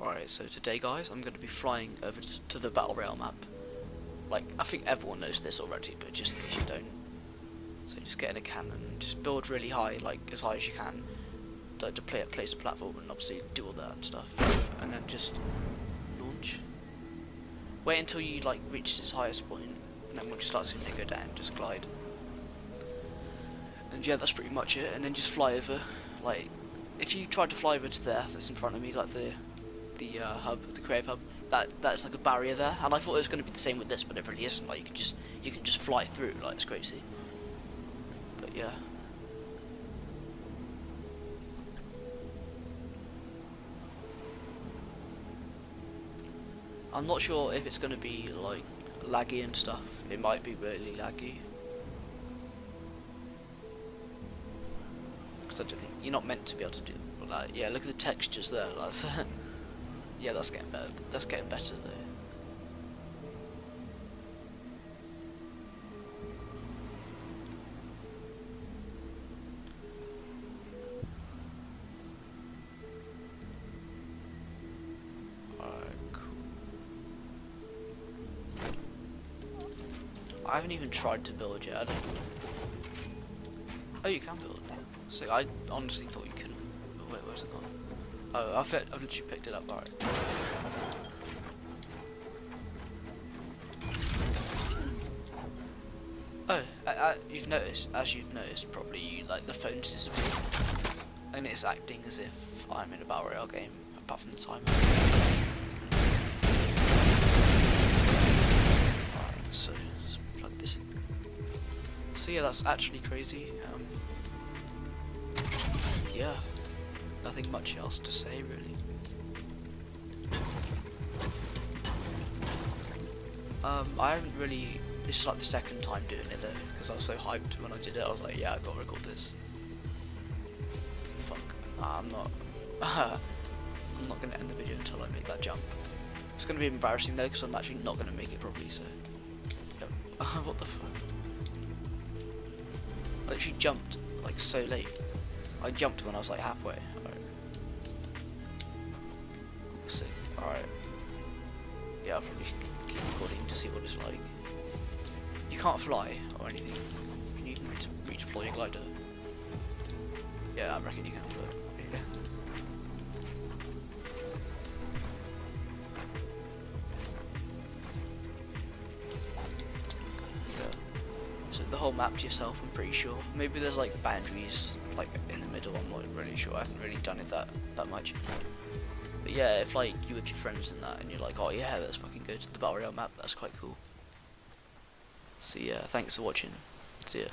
Alright, so today guys, I'm going to be flying over to- the Battle Royale map. Like, I think everyone knows this already, but just in case you don't. So just get in a cannon, just build really high, like as high as you can, to, to play, place a platform and obviously do all that stuff. And then just launch. Wait until you like reach its highest point, and then once you start seeing it go down, just glide. And yeah, that's pretty much it. And then just fly over. Like, if you tried to fly over to there, that's in front of me, like the the uh, hub, the creative hub, that that's like a barrier there. And I thought it was going to be the same with this, but it really isn't. Like you can just you can just fly through. Like it's crazy. But yeah. I'm not sure if it's going to be like laggy and stuff. It might be really laggy. Because I don't think you're not meant to be able to do. Like, yeah, look at the textures there. That's yeah, that's getting better. That's getting better though. I haven't even tried to build yet. Oh, you can build. So I honestly thought you couldn't. Wait, where's it gone? Oh, I've, I've literally picked it up. Alright. Oh, I, I, you've noticed, as you've noticed, probably you like the phone's disappeared, and it's acting as if I'm in a battle royale game, apart from the timer. Alright, so let's plug this in. So yeah, that's actually crazy. Um, yeah, nothing much else to say really. Um, I haven't really. This is like the second time doing it though, because I was so hyped when I did it. I was like, yeah, I gotta record this. Fuck. Nah, I'm not. I'm not gonna end the video until I make that jump. It's gonna be embarrassing though, because I'm actually not gonna make it properly. So. Yep. what the fuck? I literally jumped like so late. I jumped when I was like halfway. Alright. Yeah, I'll probably keep recording to see what it's like. You can't fly or anything. You need to redeploy your glider. Yeah, I reckon you can, but. So the whole map to yourself, I'm pretty sure. Maybe there's like boundaries like in the middle. I'm not really sure. I haven't really done it that that much. But yeah, if like you with your friends and that, and you're like, oh yeah, let's fucking go To the battle royale map, that's quite cool. So yeah, thanks for watching. See ya.